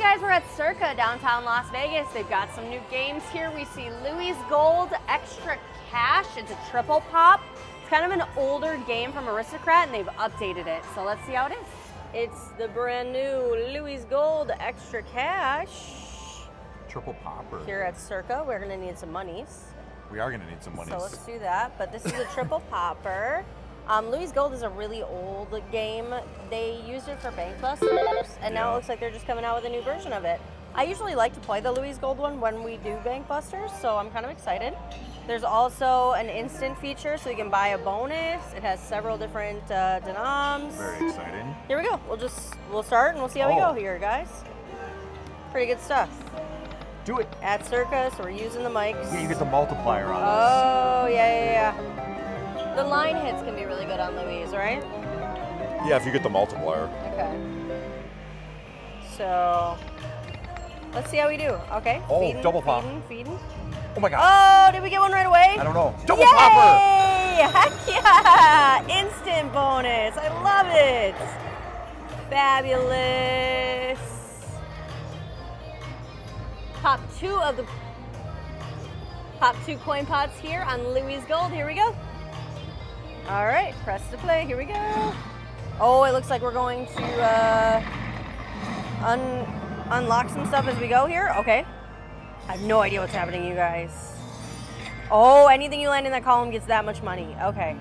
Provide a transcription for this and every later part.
guys, we're at Circa downtown Las Vegas. They've got some new games here. We see Louie's Gold Xtra Cash. It's a triple pop. It's kind of an older game from Aristocrat and they've updated it. So let's see how it is. It's the brand new Louie's Gold Xtra Cash. Triple popper. Here at Circa, we're gonna need some monies. We are gonna need some money. So let's do that. But this is a triple popper. Um, Louie's Gold is a really old game. They used it for Bank Busters, and now Yeah. it looks like they're just coming out with a new version of it. I usually like to play the Louie's Gold one when we do Bank Busters, so I'm kind of excited. There's also an instant feature, so you can buy a bonus. It has several different uh, denoms. Very exciting. Here we go. We'll just we'll start and we'll see how we Oh. go here, guys. Pretty good stuff. Do it. At Circa, we're using the mics. Yeah, you get the multiplier on Oh, yeah, yeah, yeah. The line hits can be really good on Louise, right? Yeah, if you get the multiplier. Okay. So, let's see how we do. Okay. Oh, feeding, double pop. Feeding, feeding. Oh my god. Oh, did we get one right away? I don't know. Double Yay! popper. Heck yeah! Instant bonus. I love it. Fabulous. Pop two of the pop two coin pots here on Louie's Gold. Here we go. All right, press to play. Here we go. Oh, it looks like we're going to uh, un unlock some stuff as we go here. Okay. I have no idea what's happening, you guys. Oh, anything you land in that column gets that much money. Okay.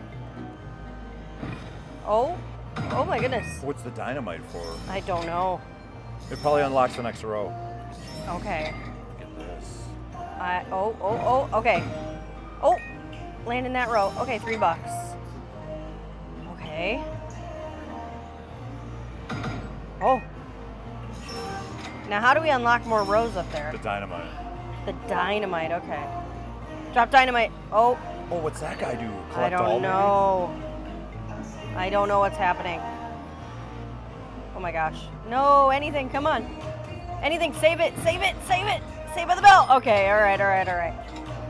Oh, oh my goodness. What's the dynamite for? I don't know. It probably unlocks the next row. Okay. Get this. I oh oh oh okay. Oh, land in that row. Okay, three bucks. Okay. Oh. Now how do we unlock more rows up there? The dynamite. The dynamite. Okay. Drop dynamite. Oh, Oh, what's that guy do? I Collect all don't know. I don't know what's happening. Oh my gosh. No, anything. Come on. Anything. Save it. Save it. Save it. Save by the bell. Okay. All right. All right. All right.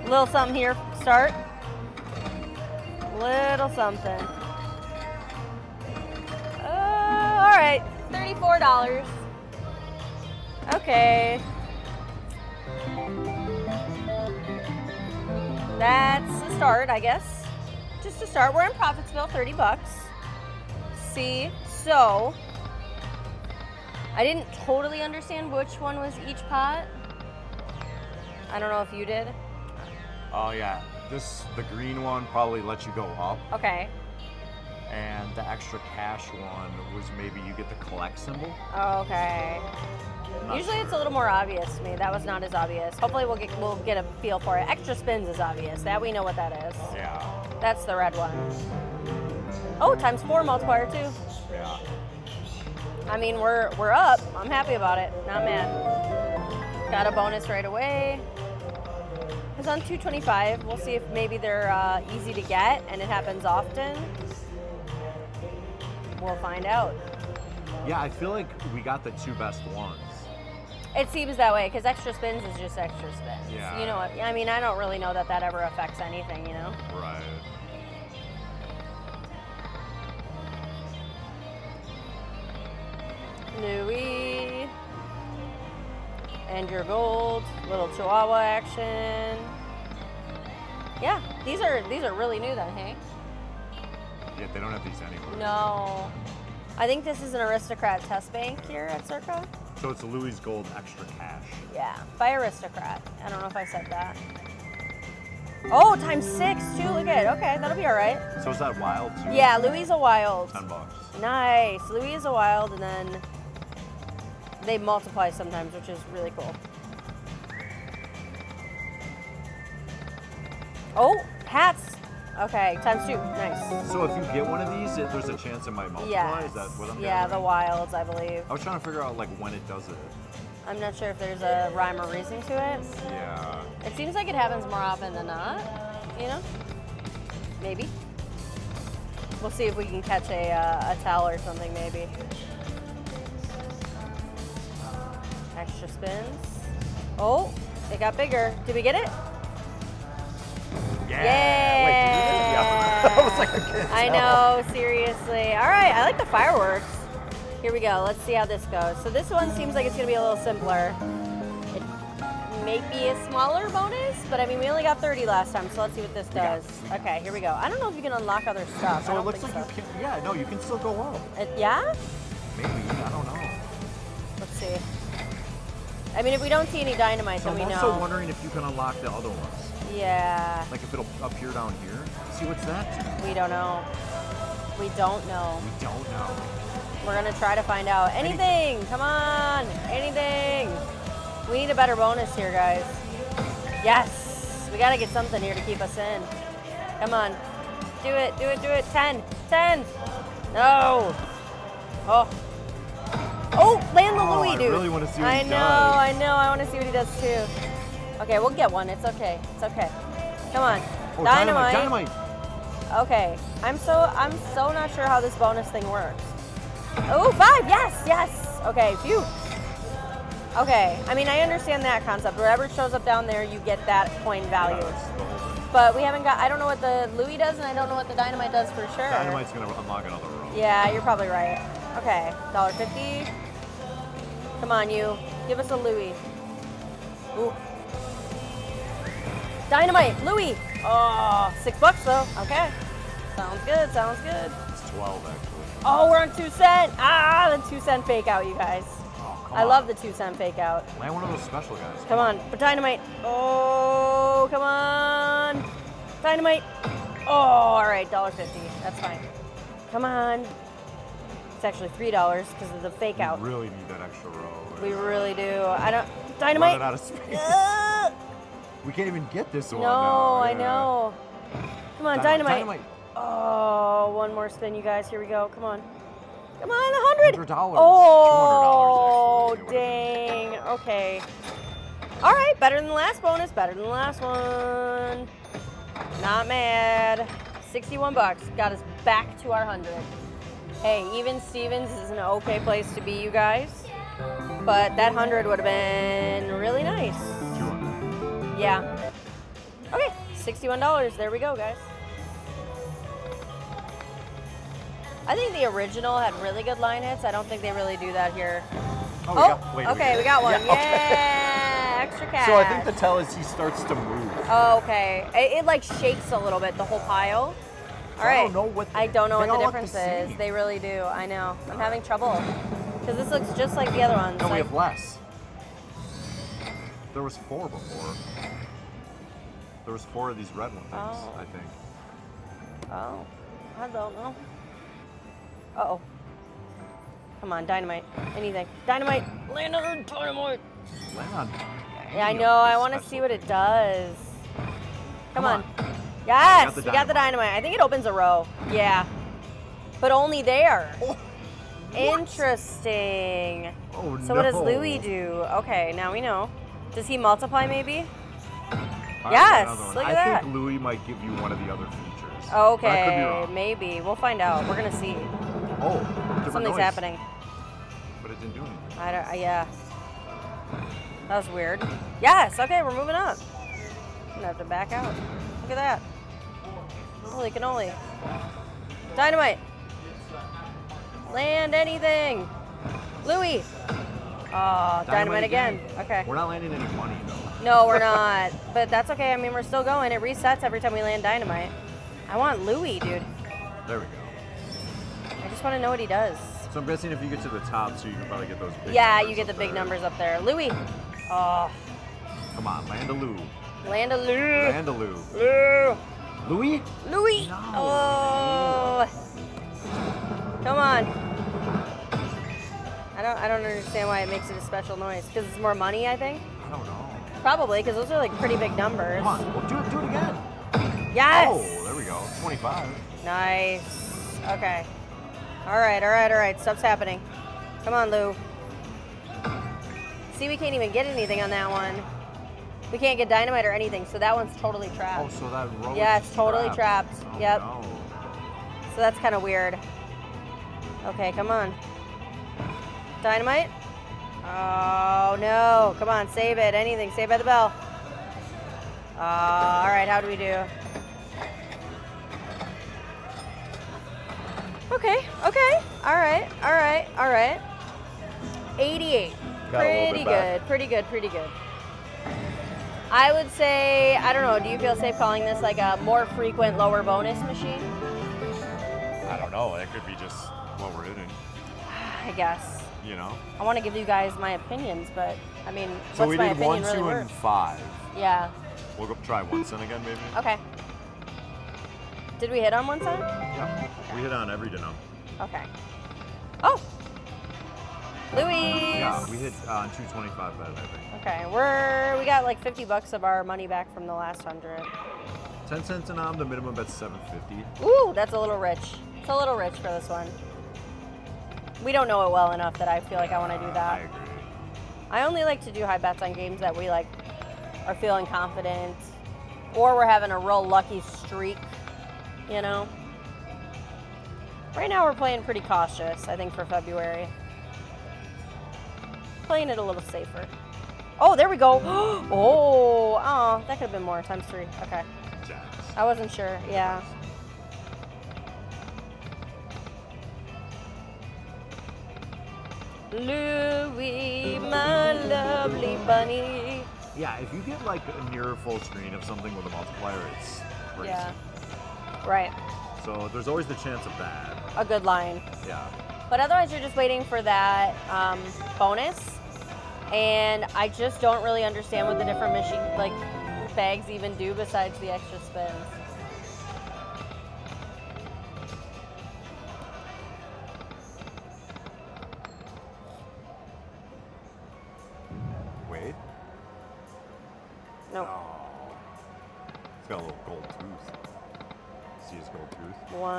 Little something here. Start. Little something. Right. Thirty-four dollars. Okay. That's a start, I guess. Just to start, we're in Profitsville, 30 bucks. See, so I didn't totally understand which one was each pot. I don't know if you did. Oh yeah. This the green one probably lets you go up, Okay. And the extra cash one was maybe you get the collect symbol. Okay. Not Usually it's a little more obvious to me. That was not as obvious. Hopefully we'll get we'll get a feel for it. Extra spins is obvious. That we know what that is. Yeah. That's the red one. Oh, times four multiplier too. Yeah. I mean, we're we're up. I'm happy about it. Not mad. Got a bonus right away. It's on 225. We'll see if maybe they're uh, easy to get and it happens often. We'll find out. Yeah, I feel like we got the two best ones. It seems that way because extra spins is just extra spins. Yeah. You know what? I mean, I don't really know that that ever affects anything. You know. Right. Louis. And your gold, little chihuahua action. Yeah, these are these are really new then, hey? They don't have these anywhere. No. I think this is an aristocrat test bank here at Circa. So it's a Louie's Gold extra cash. Yeah, by aristocrat. I don't know if I said that. Oh, times six too. Look at it. Okay, that'll be all right. So is that wild too? Yeah, Louis is a wild. Ten bucks. Nice. Louis is a wild, and then they multiply sometimes, which is really cool. Oh, hats. Okay, times two. Nice. So if you get one of these, it, there's a chance it might multiply. Yeah. Is that what I'm Yeah, the wilds, I believe. I was trying to figure out like when it does it. I'm not sure if there's a rhyme or reason to it. Yeah. It seems like it happens more often than not. You know? Maybe. We'll see if we can catch a, uh, a towel or something, maybe. Extra spins. Oh, it got bigger. Did we get it? Yeah. Yeah. Wait, did you get it? Yeah. I was like, I can't I tell. know, seriously. All right, I like the fireworks. Here we go. Let's see how this goes. So this one seems like it's gonna be a little simpler. It may be a smaller bonus, but I mean, we only got 30 last time, so let's see what this does. Okay, here we go. I don't know if you can unlock other stuff. So it looks like so. you can. Yeah, no, you can still go up. It- yeah? Maybe I don't know. Let's see. I mean, if we don't see any dynamite, So then I'm we also wondering if you can unlock the other ones. Yeah, Like if it'll appear down here. See what's that? we don't know. We don't know. We don't know. We're gonna try to find out. Anything! Come on! Anything! We need a better bonus here, guys. Yes! We gotta get something here to keep us in. Come on. Do it, do it, do it. 10! 10! No! Oh. Oh, land the Oh, Louis, I dude. really wanna see what I he know, does. I know. I wanna see what he does too. Okay, we'll get one. It's okay. It's okay. Come on. Oh, dynamite. dynamite! Okay, I'm so I'm so not sure how this bonus thing works. Oh, five! Yes, yes. Okay, phew. Okay, I mean I understand that concept. Wherever it shows up down there, you get that coin value. Yeah, that's the whole thing. But we haven't got. I don't know what the Louis does, and I don't know what the dynamite does for sure. Dynamite's gonna unlock another row. Yeah, you're probably right. Okay, dollar fifty. Come on, you. Give us a Louis. Ooh. Dynamite, Louis. Oh, six bucks though. Okay. Sounds good. Sounds good. It's 12 actually. Oh, we're on two cent. Ah, the two cent fake out, you guys. Oh, come I on. love the two cent fake out. Land one of those special guys. Come on, but dynamite. Oh, come on. Dynamite. Oh, all right, dollar fifty. That's fine. Come on. It's actually three dollars because of the fake We out. really need that extra row. We really do. I don't. Running Dynamite. out of space. We can't even get this one. no, now. I Yeah. know. Come on, dynamite. Dynamite. Oh, one more spin, you guys. Here we go. Come on. Come on, a hundred. $100. Oh, $200 actually, it would've dang. Okay. All right, better than the last bonus. Better than the last one. Not mad. 61 bucks got us back to our 100. Hey, even Stevens is an okay place to be, you guys. But that 100 would have been really nice. 200. Yeah. Okay, $61. There we go, guys. I think the original had really good line hits. I don't think they really do that here. Oh, Oh, we got, wait, okay, we got one. Yeah, Yeah, okay. extra cash. So I think the tell is he starts to move. Oh, okay. It, it, like shakes a little bit, the whole pile. All I right. don't know what I don't know what the difference the is. They really do. I know. I'm having trouble because this looks just like the other ones. No, we have less. There was four before. There was four of these red ones, Oh. I think. Oh, I don't know. Uh oh. Come on, dynamite. Anything. Dynamite. Land on dynamite. Land on. Yeah, I know. I want to see what it does. Come, Come on. on. Yes, the we got the dynamite. I think it opens a row. Yeah. But only there. Oh, Interesting. oh So what does no. Louis do? Okay, now we know. Does he multiply maybe? I Yes, got another one. look I at that. think Louis might give you one of the other features. But I could be Okay, maybe. We'll find out. We're gonna see. Oh, Something's noise, happening. But it didn't do anything. I don't. Uh, yeah. That was weird. Yes. Okay, we're moving up. I'm gonna have to back out. Look at that. Holy cannoli. Dynamite. Land anything. Louis. Oh, dynamite, again. Okay. We're not landing any money though. No, we're not. But that's okay. I mean, we're still going. It resets every time we land dynamite. I want Louis, dude. There we go. I just want to know what he does. So I'm guessing if you get to the top, so you can probably get those big Yeah, you get the big there. numbers up there. Louis. Oh, Come on, land a Lou. land a Lou. Land a Lou. Lou. Louis? Louis. No. Oh. Come on. I don't. I don't understand why it makes it a special noise. Because it's more money, I think. I don't know. Probably because those are like pretty big numbers. Come on, well, do it, do it again. Yes. Oh, there we go. 25. Nice. Okay. All right. All right. All right. Stuff's happening. Come on, Lou. See, we can't even get anything on that one. We can't get dynamite or anything, so that one's totally trapped. Oh, so that row Yeah, it's totally trapped. Oh, Yep. No. So that's kind of weird. Okay, come on. Dynamite? Oh, no. Come on, save it. Anything. Save by the bell. Uh, all right, how do we do? Okay, okay. All right. All right. All right. 88. Got pretty back. good. Pretty good. Pretty good. I would say, I don't know, do you feel safe calling this like a more frequent lower bonus machine? I don't know. It could be just what we're hitting. I guess. You know. I want to give you guys my opinions, but I mean, So what's we my did one, opinion two, really and worth? five. Yeah. We'll go try one cent again, maybe. Okay. Did we hit on one side? Yeah. We hit on every denom. Okay. Oh! Louis! Yeah, we hit uh, on 225 bet, I think. Okay, we're we got like 50 bucks of our money back from the last hundred. 10 cents denom. The minimum bet's 750. Ooh, that's a little rich. It's a little rich for this one. We don't know it well enough that I feel like I want to do I that. agree. I only like to do high bets on games that we like are feeling confident or we're having a real lucky streak, you know. Right now we're playing pretty cautious, I think for February. Playing it a little safer. Oh, there we go. Oh, oh, that could have been more times 3. Okay. I wasn't sure. Yeah. Louis, my lovely bunny. Yeah, if you get like a near full screen of something with a multiplier, it's crazy. Yeah. Right. So there's always the chance of that. A good line. Yeah. But otherwise, you're just waiting for that um, bonus. And I just don't really understand what the different machine like bags even do besides the extra spins.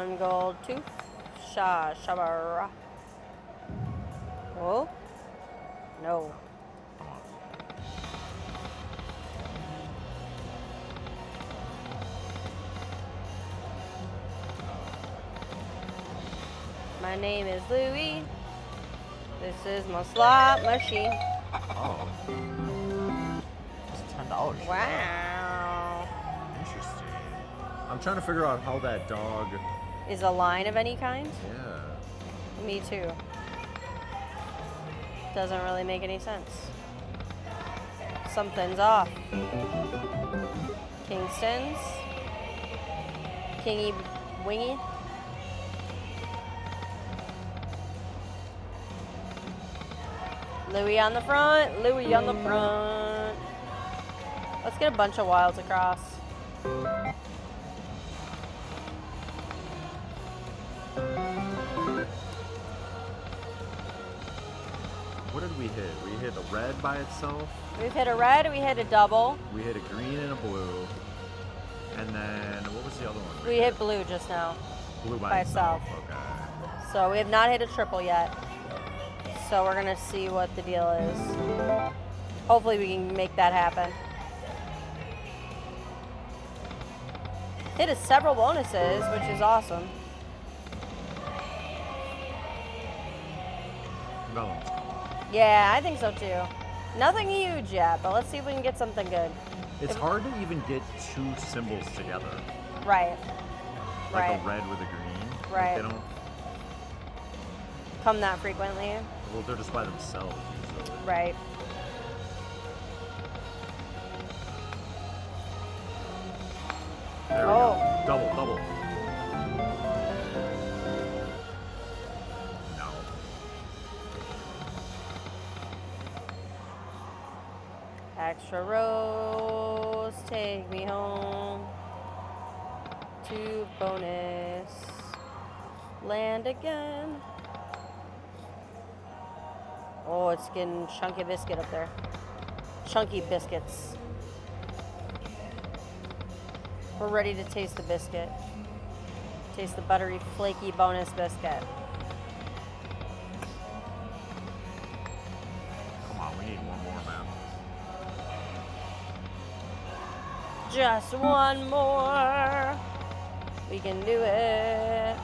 One gold tooth. Sha shabara. Oh. No. My name is Louie. This is my slot machine. Oh. It's ten dollars. Wow. Interesting. I'm trying to figure out how that dog. Is a line of any kind? Yeah. Me too. Doesn't really make any sense. Something's off. Kingston's. Kingy Wingy. Louis on the front. Louis on the mm. front. Let's get a bunch of wilds across. Red by itself. We've hit a red, we hit a double. We hit a green and a blue. And then what was the other one? We hit blue just now. blue by, by itself. itself. Okay. So we have not hit a triple yet. So we're gonna see what the deal is. Hopefully we can make that happen. Hit us several bonuses, which is awesome. Cool. Yeah, I think so too. Nothing huge yet, but let's see if we can get something good. It's If- hard to even get two symbols together. Right. Like Right. a red with a green. Like, Right. they don't. Come that frequently. Well, they're just by themselves usually. Right. There we Oh. go. Double, double. Rose, take me home. To bonus. Land again. Oh, it's getting chunky biscuit up there. Chunky biscuits. We're ready to taste the biscuit. Taste the buttery, flaky bonus biscuit. Just one more. We can do it.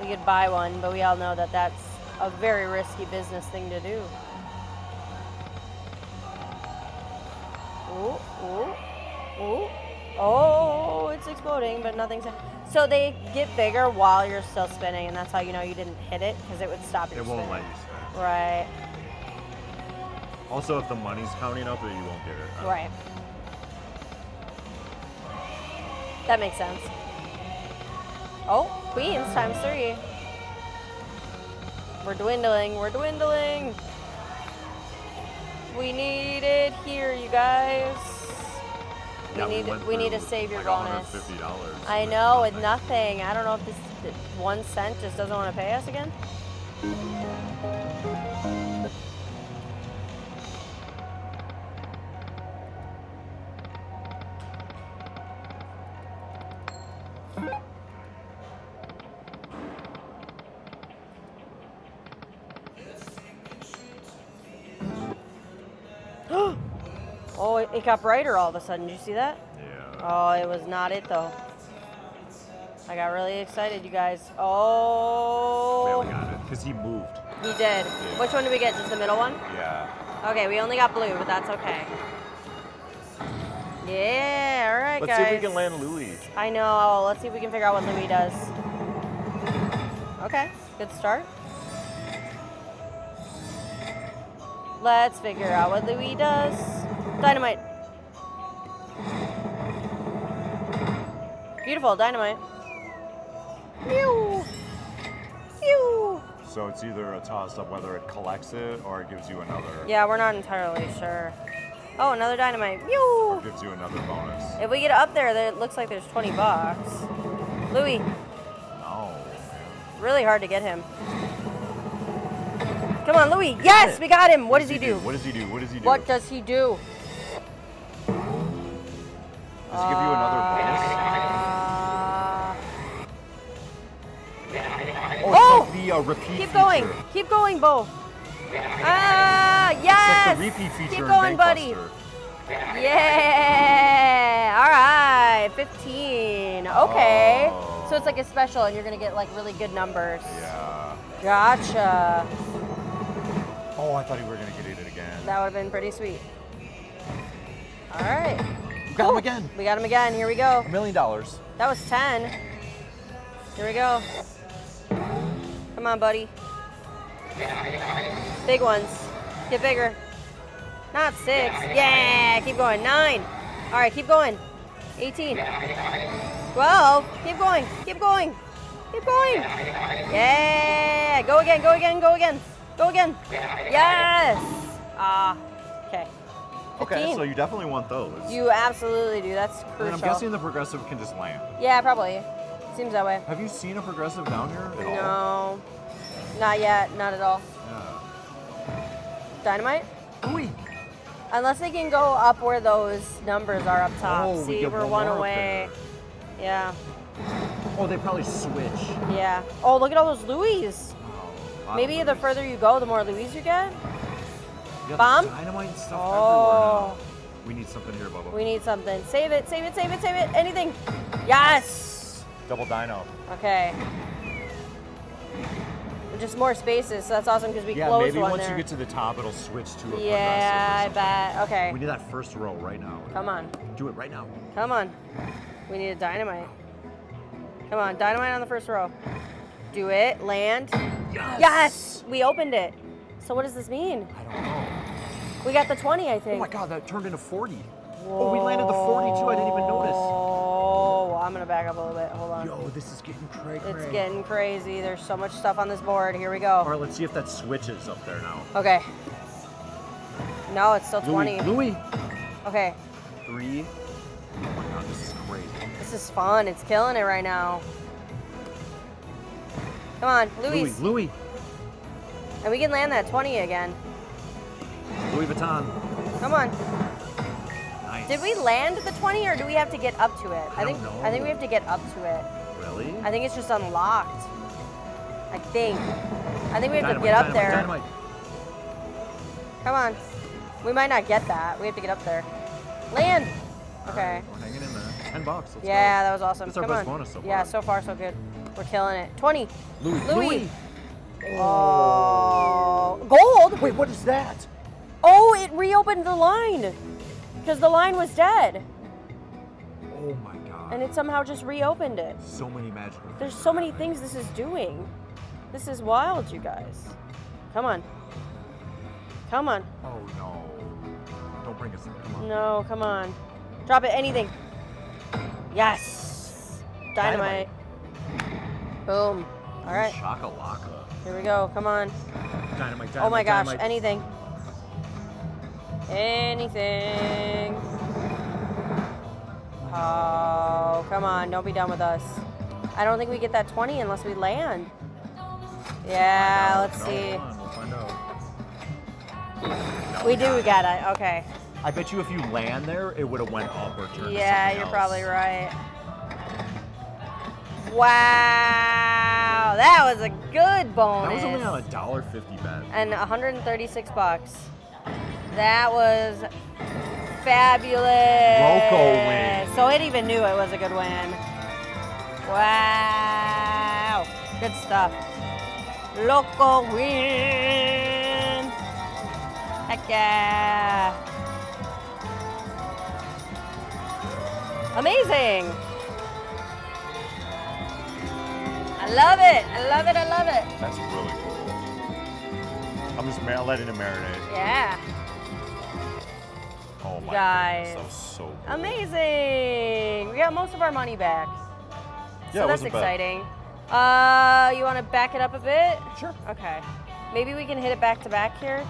We could buy one, but we all know that that's a very risky business thing to do. Ooh, ooh, ooh. Oh, it's exploding, but nothing's. So they get bigger while you're still spinning, and that's how you know you didn't hit it because it would stop your It won't spin. let you spin. Right, Also, if the money's counting up, you won't get it. Right. That makes sense. Oh, queens times three. We're dwindling. We're dwindling. We need it here, you guys. We Yeah, need went we need to save your like bonus. $150 I know with nothing. nothing. I don't know if this one cent just doesn't want to pay us again. It brighter all of a sudden. Did you see that? Yeah. Oh, it was not it though. I got really excited, you guys. Oh, Barely got it because he moved. he did. Which one did we get? Just the middle one? Yeah. Okay, we only got blue, but that's okay. Yeah, all right, Let's guys. see if we can land Louis. I know. Let's see if we can figure out what Louis does. Okay, good start. Let's figure out what Louis does. Dynamite. Beautiful, dynamite. Pew! Pew! So it's either a toss up whether it collects it or it gives you another. Yeah, we're not entirely sure. Oh, another dynamite. Or Pew! gives you another bonus. If we get up there, there it looks like there's 20 bucks. Louis, No. really hard to get him. Come on, Louis. Yes, we got him. What does he do? What does he do? What does he do? What does he do? Does he give you another uh, bonus? Oh! it's like the uh, repeat keep going. feature. Keep going, Bo. Ah, yes. It's like the repeat feature Keep in going, buddy. Yeah. All right. 15. Okay. Oh. So it's like a special, and you're gonna get like really good numbers. Yeah. Gotcha. Oh, I thought you were gonna get it again. That would have been pretty sweet. All right. You got him again. We got him again. Here we go. A million dollars. That was 10. Here we go. Come on, buddy. Big ones. Get bigger. Not six. Yeah, keep going. Nine. All right, keep going. 18. 12. Keep going. Keep going. Keep going. Yeah. Go again. Go again. Go again. Go again. Yes. Ah. okay. Okay, 15. so you definitely want those. You absolutely do. That's and. I'm guessing the progressive can just land. Yeah, probably. Seems that way. Have you seen a progressive down here at all? No, not yet. Not at all. Yeah. Dynamite? Ooh. Unless they can go up where those numbers are up top. Oh, See, get we're one away. Yeah, Oh, they probably switch. yeah. Oh, look at all those Louis. Oh, Maybe the further you go, the more Louis you get. you bomb? Dynamite stuff Oh. We need something here, Bubba. We need something. Save it, save it, save it, save it. Anything. Yes. Double dino. Okay. Just more spaces, so that's awesome because we Yeah, closed maybe one once there. you get to the top, it'll switch to a yeah, I progressive or bet. Okay. We need that first row right now. Come on. Do it right now. Come on. We need a dynamite. Come on, dynamite on the first row. Do it. Land. Yes. Yes! We opened it. So what does this mean? I don't know. We got the 20, I think. Oh my god, that turned into 40. Oh, we landed the 42. I didn't even notice. Oh, I'm gonna back up a little bit. Hold on. Yo, this is getting cray cray. It's getting crazy. There's so much stuff on this board. Here we go. right, let's see if that switches up there now. Okay. No, it's still Louis, 20. Louis. Okay. Three. Oh my god, this is crazy. This is fun. It's killing it right now. Come on, Louis. Louis, Louis. And we can land that 20 again. Louis Vuitton. Come on. Did we land the 20 or do we have to get up to it? I think don't I think we have to get up to it. Really? I think it's just unlocked. I think. I think we have to get up dynamite, there. Dynamite. Come on. We might not get that. We have to get up there. Land. Okay. We're hanging in there. Ten bucks. Let's Yeah, that was awesome. Our Come best on. bonus so Yeah, far. so far so good. We're killing it. 20. go. Louis. Louis. Oh. Gold? Wait, what is that? Oh, it reopened the line. Because the line was dead. Oh my god. and it somehow just reopened it. So many magical. There's so many things this is doing. This is wild, you guys. Come on. Come on. Oh no! Don't bring us. Come on. No, come on. Drop it, anything. Yes. Dynamite. Boom. All right, Shakalaka. here we go. Come on. Dynamite. Dynamite. Oh my gosh, dynamite. anything. Anything. Oh, come on, don't be done with us. I don't think we get that 20 unless we land. Yeah, let's see. We'll. No, We do, we got it. Okay. I bet you if you land there, it would have went up or turned. Yeah, you're else. probably right. Wow, that was a good bonus. That was only on a dollar fifty bet. and 136 bucks. That was fabulous. Loco win. So it even knew it was a good win. Wow. Good stuff. Loco win. Heck yeah. Amazing. I love it. I love it. I love it. That's really cool. I'm just letting it marinate. Yeah. Guys. that was so cool. Amazing! We got most of our money back. Yeah, so it that's wasn't bad. exciting. Uh, you want to back it up a bit? Sure. Okay. Maybe we can hit it back to back here.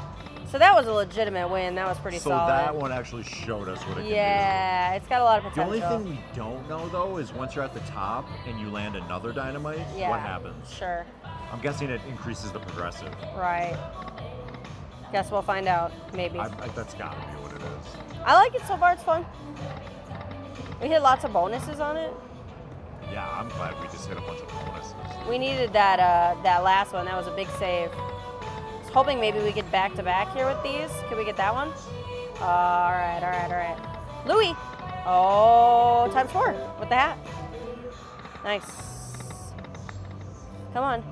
So that was a legitimate win. That was pretty So solid. that one actually showed us what it yeah, it's got a lot of do. The only thing we don't know though is once you're at the top and you land another dynamite, yeah. what happens? Sure. I'm guessing it increases the progressive. Right. Guess we'll find out. Maybe. I, I, that's gotta be what it is. I like it so far. It's fun. We hit lots of bonuses on it. Yeah, I'm glad we just hit a bunch of bonuses. We needed that uh, that last one. That was a big save. I was hoping maybe we get back to back here with these. Can we get that one? all right, all right, all right. Louis. Oh, times four with the hat. Nice. Come on.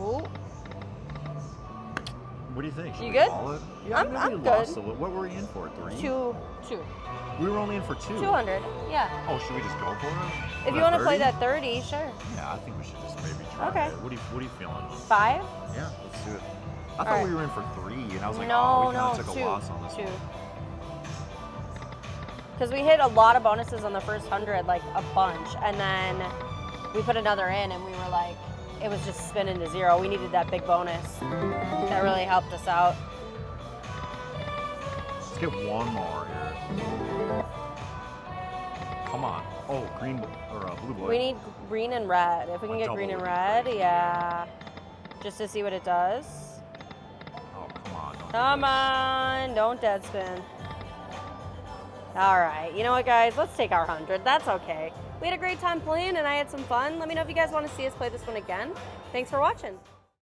Ooh. What do you think? Should You good? Yeah, I'm- I'm good. What were we in for? Three? Two, two. We were only in for two. 200. Yeah. Oh, should we just go for it? If you want to play that 30, sure. Yeah, I think we should just maybe try Okay. it. What are you What are you feeling? Five? Yeah, let's do it. I thought right. we were in for three, and I was like, no, oh, we no, kind of took two. a loss on this two. Because we hit a lot of bonuses on the first hundred, like a bunch, and then we put another in, and we were like, it was just spinning to zero. We needed that big bonus. That really helped us out. Let's get one more here. Come on. Oh, green or uh, blue boy. We need green and red. If we can A get green and be red, yeah. Just to see what it does. Oh, come on. don't do Come this. on, don't dead spin. All right, you know what, guys? Let's take our 100. That's okay. We had a great time playing and I had some fun. Let me know if you guys want to see us play this one again. Thanks for watching.